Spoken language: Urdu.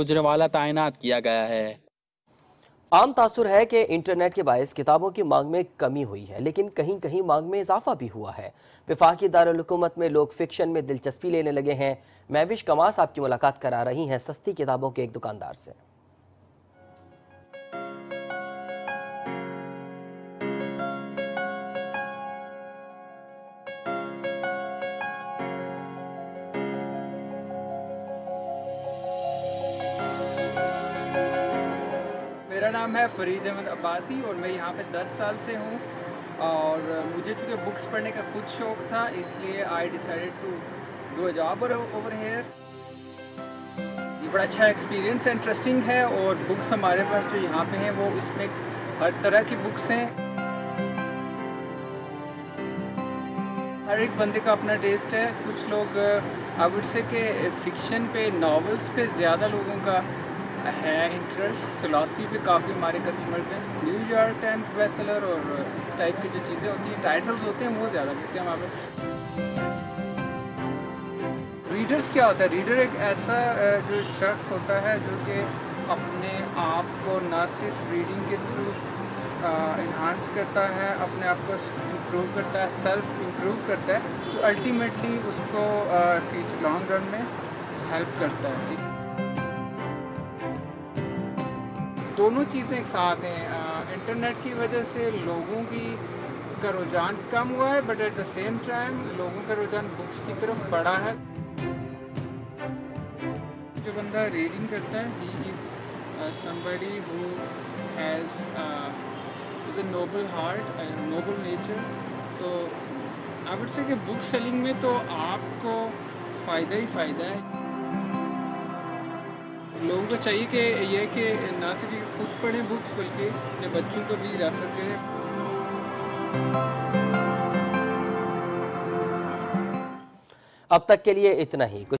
گجروالا تعینات کیا گیا ہے۔ عام تاثر ہے کہ انٹرنیٹ کے باعث کتابوں کی مانگ میں کمی ہوئی ہے، لیکن کہیں کہیں مانگ میں اضافہ بھی ہوا ہے۔ وفاقی دارالحکومت میں لوگ فکشن میں دلچسپی لینے لگے ہیں۔ محوش کماس آپ کی ملاقات کرا رہی ہیں سستی کتابوں کے ایک دکاندار سے۔ میرا نام ہے فرید احمد عباسی اور میں یہاں پہ دس سال سے ہوں اور مجھے چونکہ بکس پڑھنے کا خود شوق تھا، اس لیے I decided to do a job over here یہ بڑا اچھا ایکسپیرینس ہے انٹرسٹنگ ہے اور بکس ہمارے پاس جو یہاں پہ ہیں، وہ اس میں ہر طرح کی بکس ہیں۔ ہر ایک بندے کا اپنا ٹیسٹ ہے۔ کچھ لوگ آئی وڈ سے کہ فکشن پہ ناولس پہ زیادہ لوگوں کا ہے انٹرسٹ فلاسفی پہ کافی ہمارے کسٹمرز ہیں new York Times best seller اور اس ٹائپ کی جو چیزیں ہوتی ہیں ٹائٹلز ہوتے ہیں وہ زیادہ کرتے ہیں ہمارے ریڈرز کیا ہوتا ہے ریڈر ایک ایسا جو شخص ہوتا ہے جو کہ اپنے آپ کو نہ صرف ریڈنگ کے تھرو انہانس کرتا ہے اپنے آپ کو امپروو کرتا ہے سیلف امپروو کرتا ہے تو الٹیمیٹلی اس کو فیوچر لانگ رن میں ہیلپ کرتا ہے دونوں چیزیں ایک ساتھ ہیں۔ انٹرنیٹ کی وجہ سے لوگوں کی کا رجحان کم ہوا ہے but at the same time لوگوں کا رجحان بکس کی طرف بڑھا ہے۔ جو بندہ ریڈنگ کرتا ہے he is somebody who has is a noble heart noble nature تو آئی وڈ سے کہ بک سیلنگ میں تو آپ کو فائدہ ہی فائدہ ہے۔ لوگوں کو چاہیے کہ یہ کہ نہ صرف خود پڑھیں بکس بلکہ اپنے بچوں کو بھی ریفر کریں۔ اب تک کے لیے اتنا ہی۔